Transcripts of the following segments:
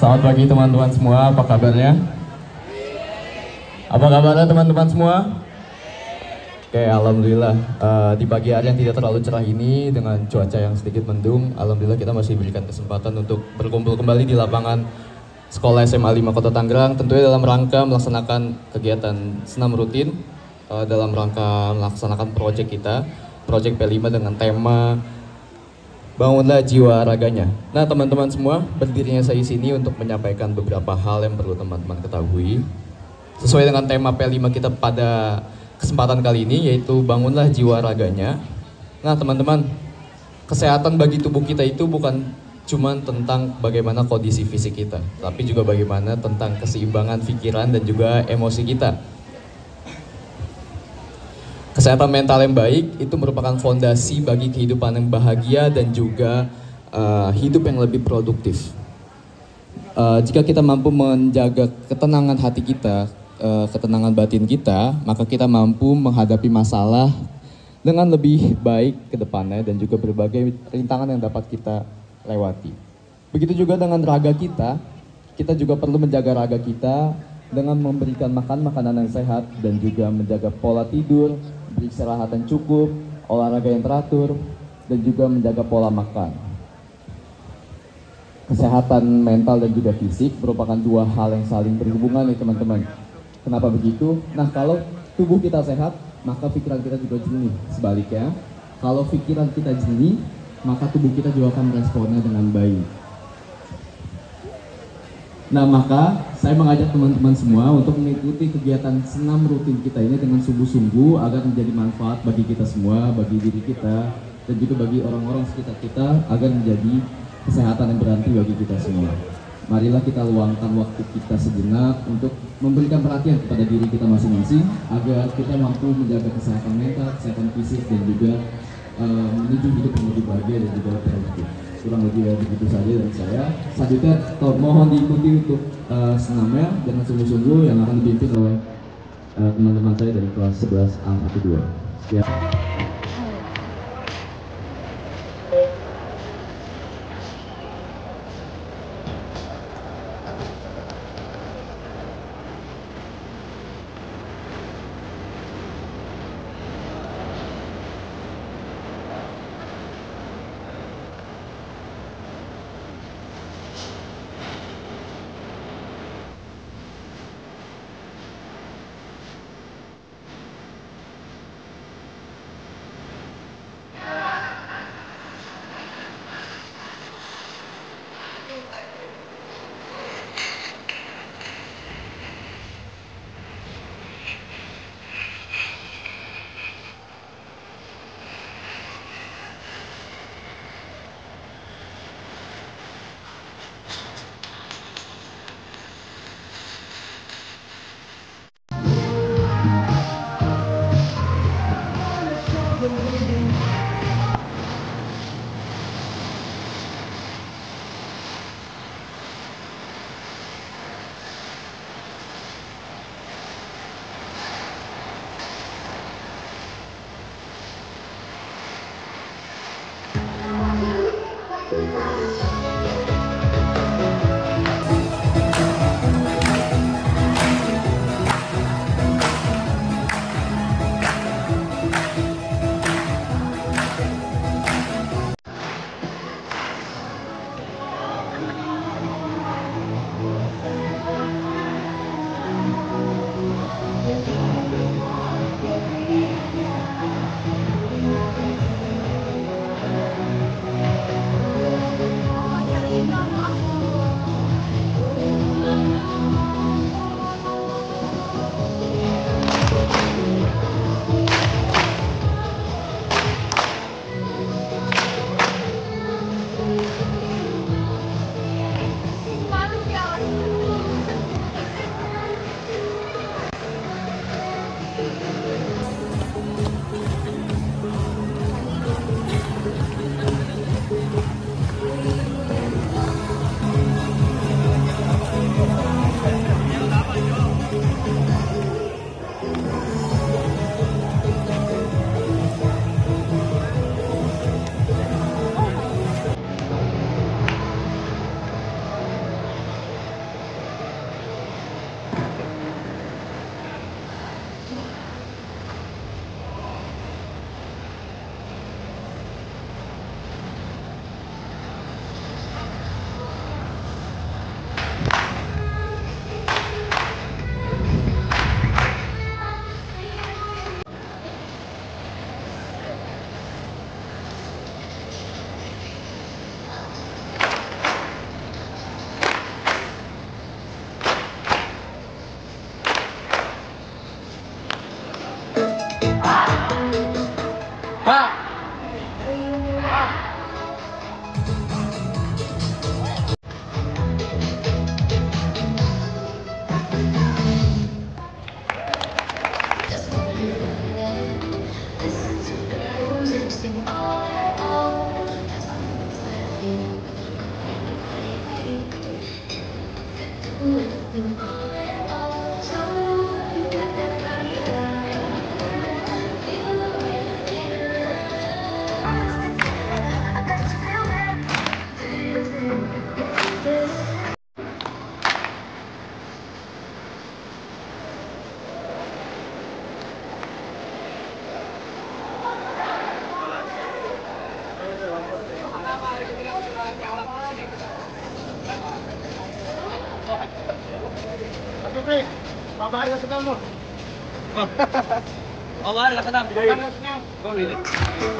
Selamat pagi teman-teman semua, apa kabarnya? Apa kabarnya teman-teman semua? Oke, alhamdulillah Eh, di pagi hari yang tidak terlalu cerah ini dengan cuaca yang sedikit mendung, alhamdulillah kita masih diberikan kesempatan untuk berkumpul kembali di lapangan Sekolah SMA 5 Kota Tangerang, tentunya dalam rangka melaksanakan kegiatan senam rutin eh, dalam rangka melaksanakan proyek kita, proyek P5 dengan tema Bangunlah jiwa raganya. Nah, teman-teman semua, berdirinya saya di sini untuk menyampaikan beberapa hal yang perlu teman-teman ketahui. Sesuai dengan tema P5 kita pada kesempatan kali ini, yaitu bangunlah jiwa raganya. Nah, teman-teman, kesehatan bagi tubuh kita itu bukan cuma tentang bagaimana kondisi fisik kita, tapi juga bagaimana tentang keseimbangan pikiran dan juga emosi kita. Kesehatan mental yang baik itu merupakan fondasi bagi kehidupan yang bahagia dan juga uh, hidup yang lebih produktif. Uh, jika kita mampu menjaga ketenangan hati kita, uh, ketenangan batin kita, maka kita mampu menghadapi masalah dengan lebih baik ke depannya dan juga berbagai rintangan yang dapat kita lewati. Begitu juga dengan raga kita, kita juga perlu menjaga raga kita dengan memberikan makan makanan yang sehat dan juga menjaga pola tidur, beristirahat yang cukup, olahraga yang teratur, dan juga menjaga pola makan. Kesehatan mental dan juga fisik merupakan dua hal yang saling berhubungan nih teman-teman. Kenapa begitu? Nah kalau tubuh kita sehat, maka pikiran kita juga jernih. Sebaliknya, kalau pikiran kita jernih, maka tubuh kita juga akan meresponnya dengan baik. Nah maka saya mengajak teman-teman semua untuk mengikuti kegiatan senam rutin kita ini dengan sungguh-sungguh agar menjadi manfaat bagi kita semua, bagi diri kita, dan juga bagi orang-orang sekitar kita agar menjadi kesehatan yang berarti bagi kita semua. Marilah kita luangkan waktu kita sejenak untuk memberikan perhatian kepada diri kita masing-masing agar kita mampu menjaga kesehatan mental, kesehatan fisik, dan juga uh, menuju hidup yang lebih bahagia dan juga produktif kurang lebih ya begitu saja dari saya. Selanjutnya mohon diikuti untuk uh, senamnya dengan sungguh-sungguh yang akan dipimpin oleh uh, teman-teman saya dari kelas 11 A12. Sekian. Ano mo. Oh, oh wala, lakadan. Go, Lilith.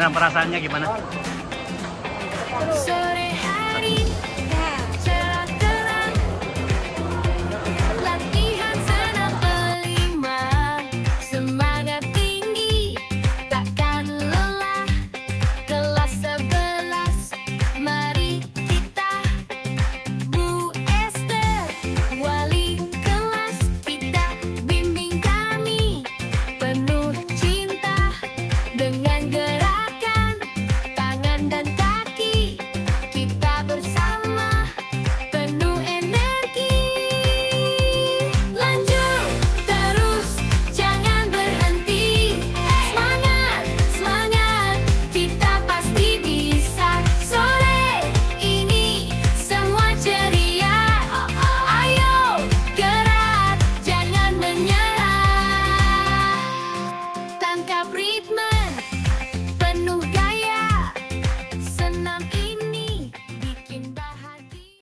Nah, perasaannya gimana?